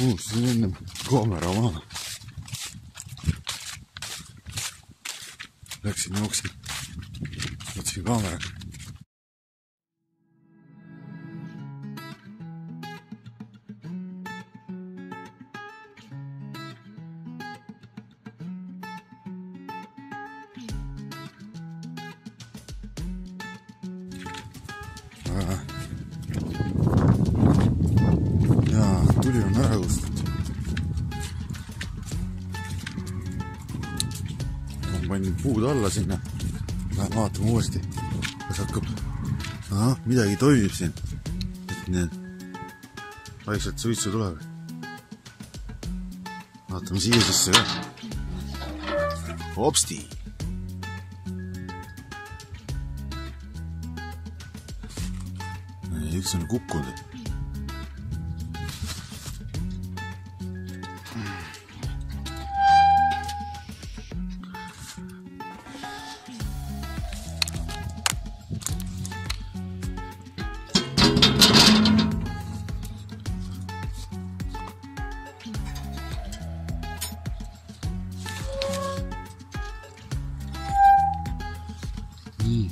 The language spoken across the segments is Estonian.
unustasin ennem kaamera maha. Läksin jooksin, võtsin kaamera. Panin puud alla sinna. Lähen vaatame uuesti, kas hakkab, ahah, midagi toimib siin. et need, vaikselt suitsu tuleb. vaatame siia sisse ka. hopsti. üks on kukkunud nii,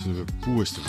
see peab uuesti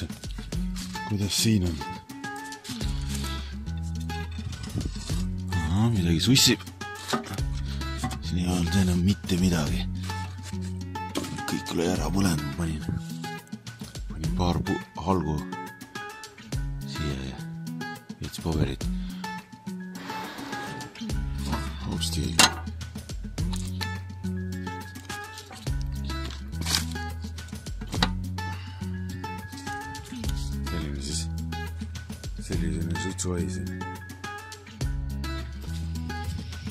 vaatame, kuidas siin on. midagi sussib. siin ei olnud enam mitte midagi. kõik oli ära põlenud, panin, panin paar halgu siia ja veits paberit. hopsti. selline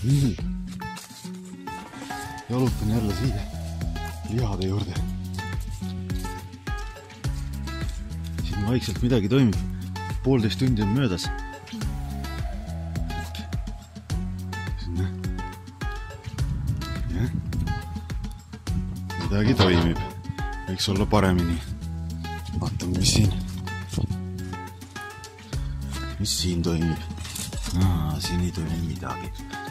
nii. jalutan jälle siia lihade juurde. siin vaikselt midagi toimib. poolteist tundi on möödas. midagi toimib. võiks olla paremini. vaatame, mis siin, mis siin toimib. siin ei toimi midagi.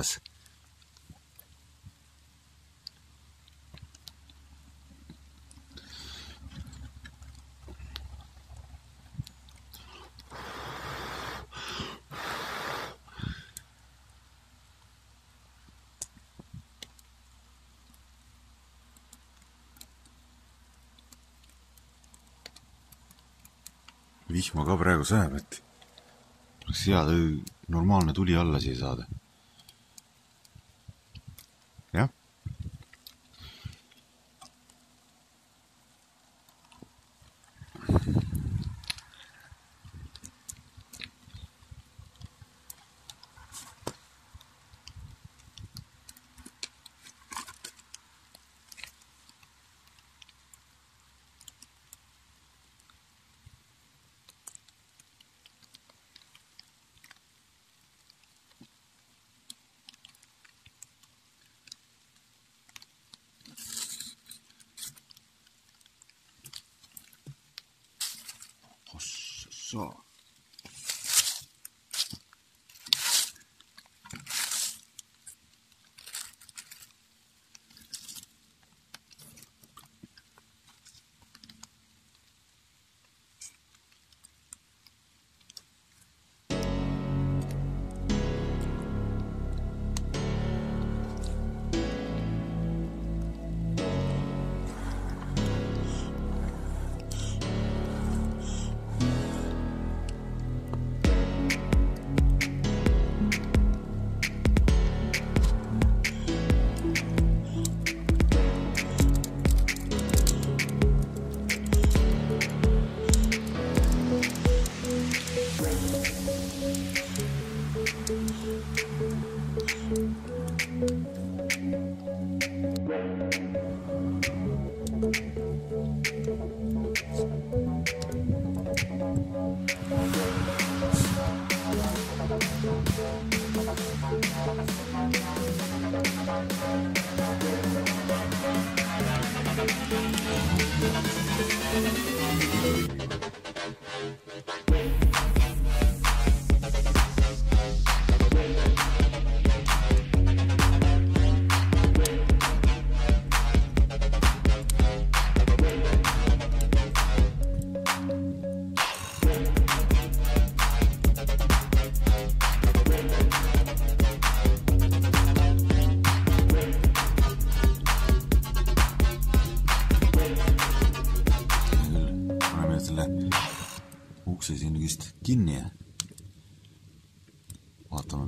Texas. vihma ka praegu sajab, et oleks hea normaalne tuli alla siia saada saw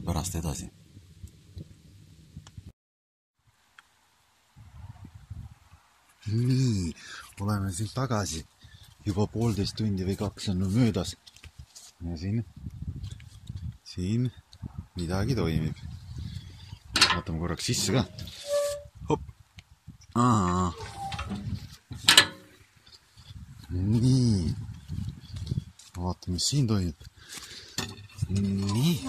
pärast edasi. nii, oleme siin tagasi. juba poolteist tundi või kaks on möödas. ja siin, siin midagi toimib. vaatame korraks sisse ka. hopp. nii. vaatame, mis siin toimub. nii.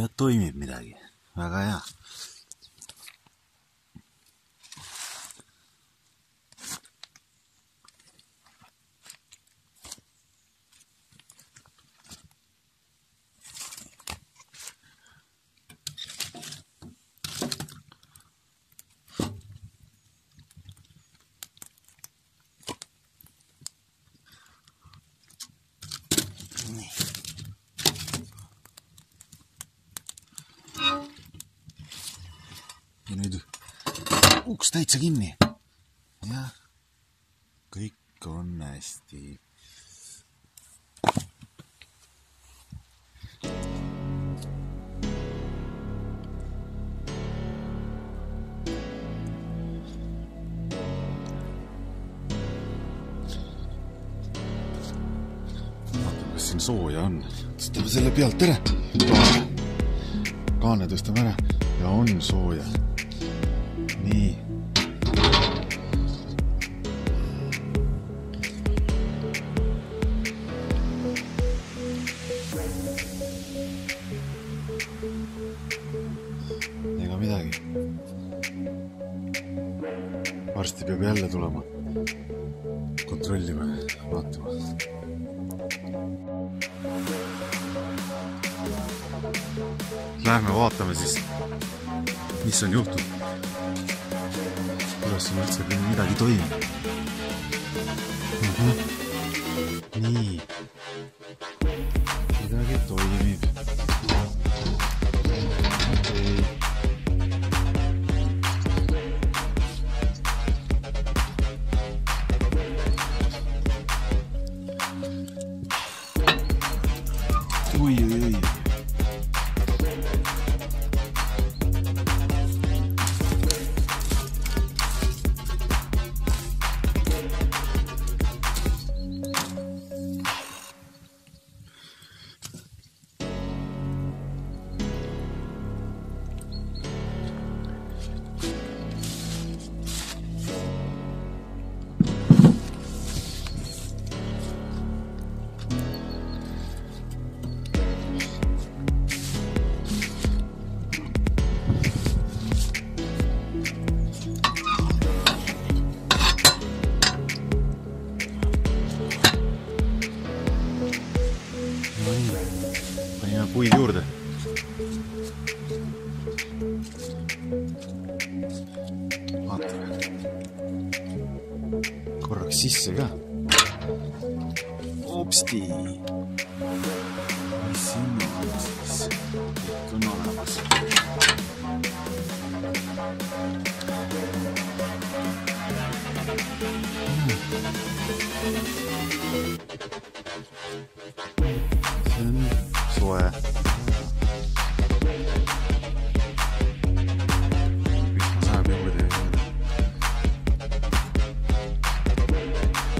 Ja toimib midagi. väga hea. Ja nüüd uks täitsa kinni. jah, kõik on hästi. siin sooja on. tõstame selle pealt ära. kaane tõstame ära ja on sooja. Nii. ega midagi. varsti peab jälle tulema kontrollima, vaatama. Lähme vaatame siis, mis on juhtunud. Kuidas siin üldse midagi toimub uh. Puid juurde vaatame. korraks sisse ka. hopsti. Juurde.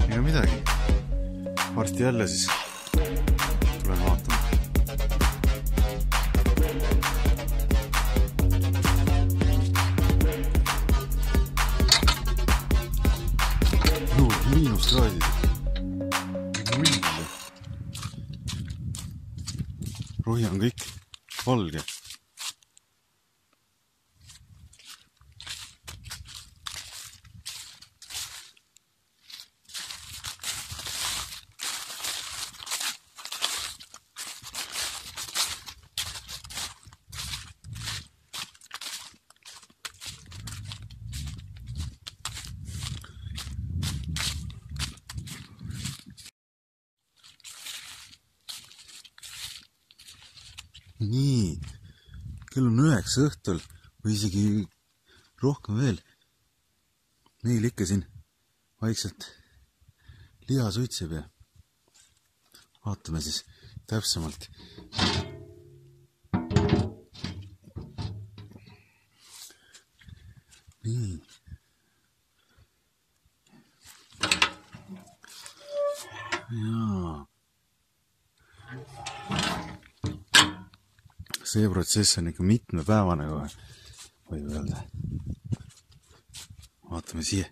ega midagi. varsti jälle siis tulen vaatama. no miinuskraadid. Rohi on kõik valge nii, kell on üheksa õhtul või isegi rohkem veel. meil ikka siin vaikselt liha suitseb ja vaatame siis täpsemalt. nii. jaa see protsess on ikka mitmepäevane kohe, võib öelda. vaatame siia.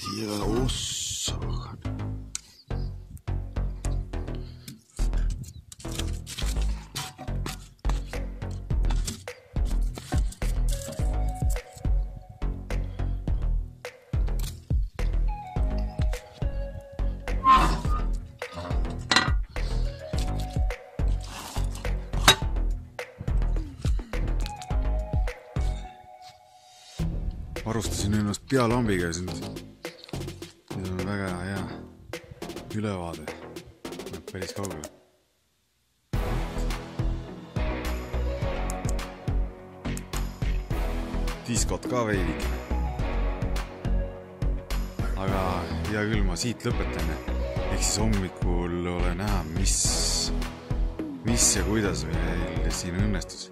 siia, ossa. Varustasin ennast pealambiga siin nüüd on väga hea ülevaade. Päris kaugele. diskot ka veidike. aga hea küll, ma siit lõpetan. ehk siis hommikul ole näha, mis, mis ja kuidas meil siin õnnestus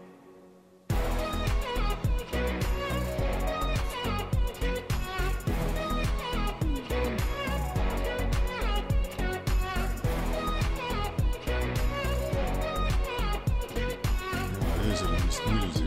Music.